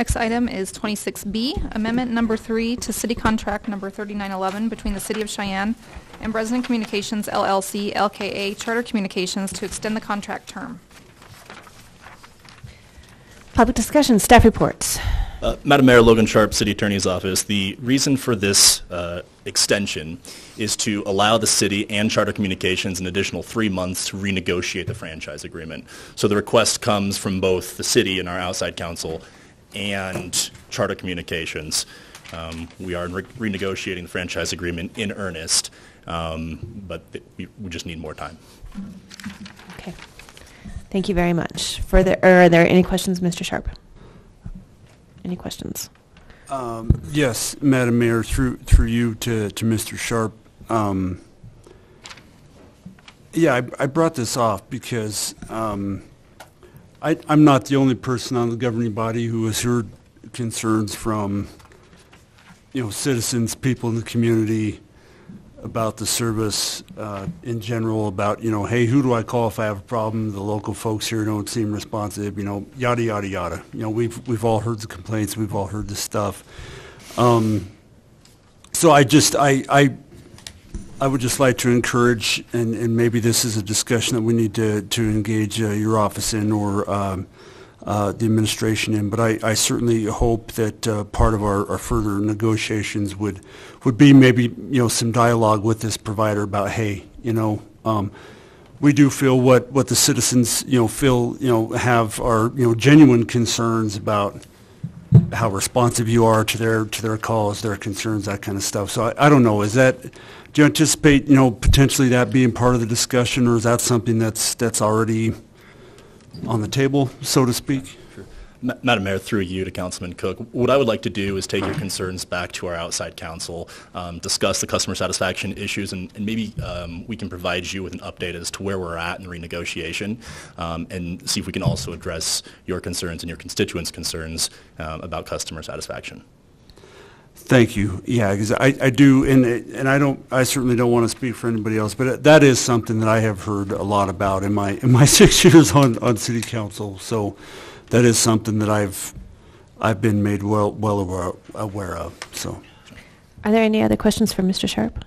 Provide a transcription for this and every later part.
Next item is 26B, Amendment Number 3 to City Contract Number 3911 between the City of Cheyenne and Bresnan Communications LLC, LKA Charter Communications to extend the contract term. Public discussion, staff reports. Uh, Madam Mayor, Logan Sharp, City Attorney's Office. The reason for this uh, extension is to allow the city and Charter Communications an additional three months to renegotiate the franchise agreement. So the request comes from both the city and our outside counsel and Charter Communications. Um, We are re- renegotiating the franchise agreement in earnest, um, but th- we we just need more time. Okay. Thank you very much. Further, or are there any questions, Mr. Sharp? Any questions? Um, Yes, Madam Mayor, through, through you to, to Mr. Sharp. Um, Yeah, I, I brought this off because um, I, I'm not the only person on the governing body who has heard concerns from, you know, citizens, people in the community about the service uh, in general, about, you know, hey, who do I call if I have a problem? The local folks here don't seem responsive, you know, yada, yada, yada. You know, we've, we've all heard the complaints, we've all heard the stuff. Um, So I just, I, I, I would just like to encourage, and, and maybe this is a discussion that we need to, to engage uh, your office in or um, uh, the administration in, but I, I certainly hope that uh, part of our, our further negotiations would, would be maybe, you know, some dialogue with this provider about, hey, you know, um, we do feel what, what the citizens, you know, feel, you know, have are, you know, genuine concerns about how responsive you are to their, to their calls, their concerns, that kind of stuff. So I, I don't know, is that, do you anticipate, you know, potentially that being part of the discussion, or is that something that's, that's already on the table, so to speak? Ma- Madam Mayor, through you to Councilman Cook, what I would like to do is take your concerns back to our outside counsel, um, discuss the customer satisfaction issues, and and maybe um, we can provide you with an update as to where we're at in renegotiation, um, and see if we can also address your concerns and your constituents' concerns um, about customer satisfaction. Thank you. Yeah, because I, I do, and, and I don't, I certainly don't want to speak for anybody else, but that is something that I have heard a lot about in my, in my six years on, on city council. So that is something that I've, I've been made well, well aware, aware of, so. Are there any other questions for Mr. Sharp?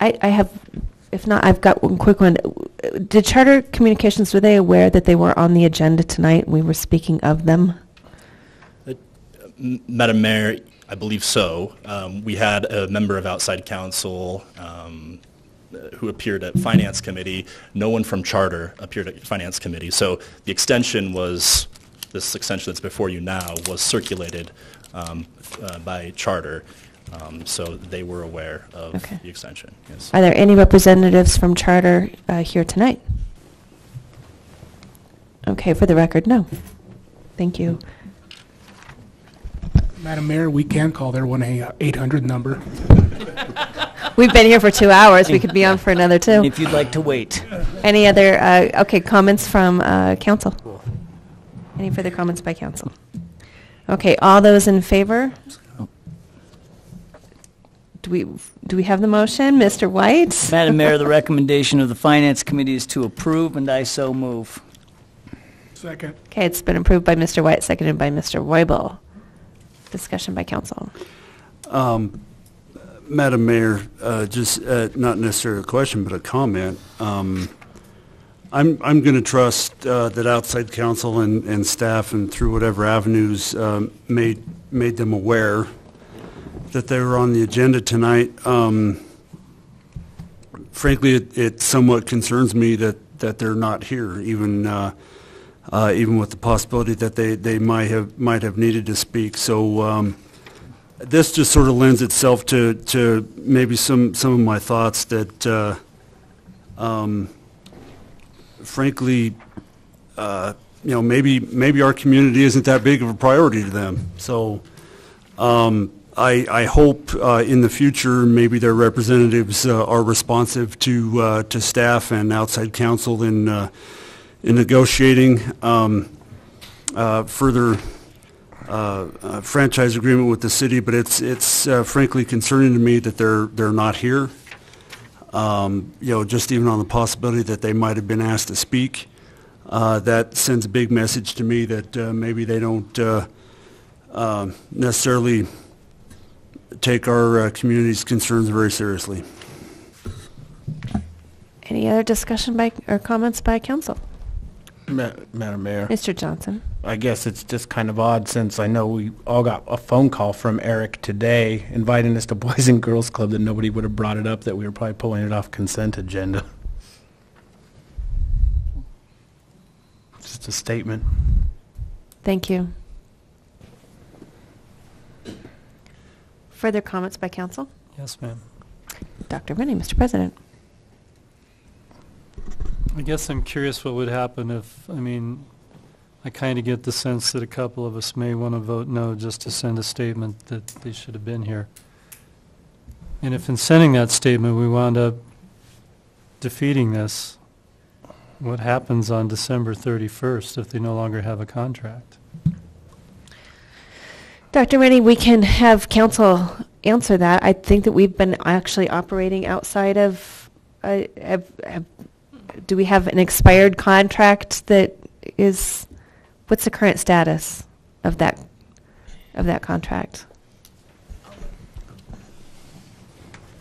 I, I have, if not, I've got one quick one. Did Charter Communications, were they aware that they were on the agenda tonight? We were speaking of them? M- Madam Mayor, I believe so. Um, We had a member of outside counsel um, uh, who appeared at Finance Committee. No one from Charter appeared at Finance Committee. So the extension was, this extension that's before you now, was circulated um, uh, by Charter. Um, So they were aware of Okay. the extension, yes. Are there any representatives from Charter uh, here tonight? Okay, for the record, no. Thank you. Madam Mayor, we can call their 1-800 number. We've been here for two hours. We could be on for another two. If you'd like to wait. Any other, uh, okay, comments from uh, council? Any further comments by council? Okay, all those in favor? Do we, do we have the motion? Mr. White? Madam Mayor, the recommendation of the Finance Committee is to approve, and I so move. Second. Okay, it's been approved by Mr. White, seconded by Mr. Weibel. Discussion by council. Um, Madam Mayor, uh, just, uh, not necessarily a question, but a comment. Um, I'm, I'm going to trust uh, that outside counsel and, and staff and through whatever avenues um, made, made them aware that they were on the agenda tonight. Um, Frankly, it, it somewhat concerns me that, that they're not here, even, uh, uh, even with the possibility that they, they might have, might have needed to speak. So, um, this just sort of lends itself to, to maybe some, some of my thoughts that, uh, um, frankly, uh, you know, maybe, maybe our community isn't that big of a priority to them. So um, I, I hope uh, in the future, maybe their representatives uh, are responsive to, uh, to staff and outside counsel in, uh, in negotiating um, further uh, franchise agreement with the city, but it's, it's uh, frankly concerning to me that they're, they're not here. Um, You know, just even on the possibility that they might have been asked to speak, uh, that sends a big message to me that uh, maybe they don't, uh, um, necessarily take our uh, community's concerns very seriously. Any other discussion by, or comments by council? Ma- Madam Mayor, Mr. Johnson? I guess it's just kind of odd since I know we all got a phone call from Eric today inviting us to Boys and Girls Club that nobody would have brought it up, that we were probably pulling it off consent agenda. Just a statement. Thank you. Further comments by council? Yes, ma'am. Dr. Rinne, Mr. President. I guess I'm curious what would happen if, I mean, I kind of get the sense that a couple of us may want to vote no just to send a statement that they should have been here. And if in sending that statement, we wound up defeating this, what happens on December 31st if they no longer have a contract? Dr. Rinne, we can have council answer that. I think that we've been actually operating outside of, uh, have, do we have an expired contract that is, what's the current status of that, of that contract?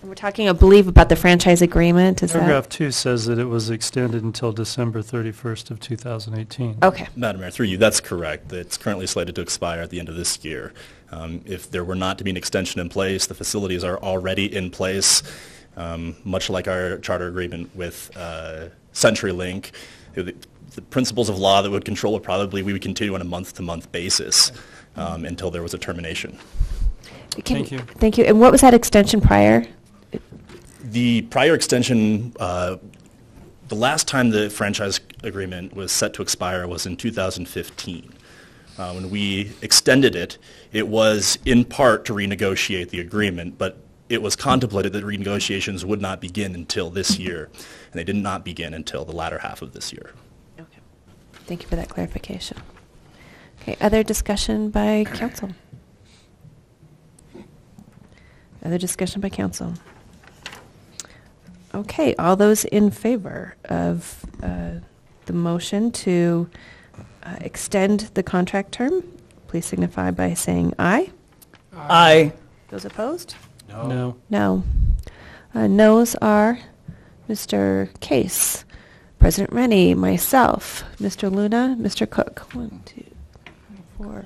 We're talking, I believe, about the franchise agreement, is that? Paragraph two says that it was extended until December 31st of 2018. Okay. Madam Mayor, through you, that's correct. It's currently slated to expire at the end of this year. Um, If there were not to be an extension in place, the facilities are already in place, um, much like our charter agreement with uh, CenturyLink. The the principles of law that would control it probably, we would continue on a month-to-month basis um, until there was a termination. Can- Thank you. Thank you. And what was that extension prior? The prior extension, uh, the last time the franchise agreement was set to expire was in 2015. Uh, When we extended it, it was in part to renegotiate the agreement, but it was contemplated that renegotiations would not begin until this year, and they did not begin until the latter half of this year. Okay. Thank you for that clarification. Okay, other discussion by council? Other discussion by council? Okay, all those in favor of uh, the motion to uh, extend the contract term, please signify by saying aye. Aye. Those opposed? No. No. Uh, Noes are Mr. Case, President Rinne, myself, Mr. Luna, Mr. Cook. One, two, four.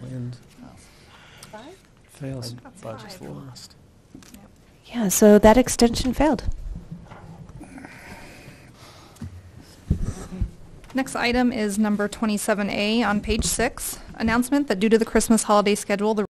Five Fails. Budget's lost. Yeah, so that extension failed. Next item is number 27A on page six. Announcement that due to the Christmas holiday schedule, the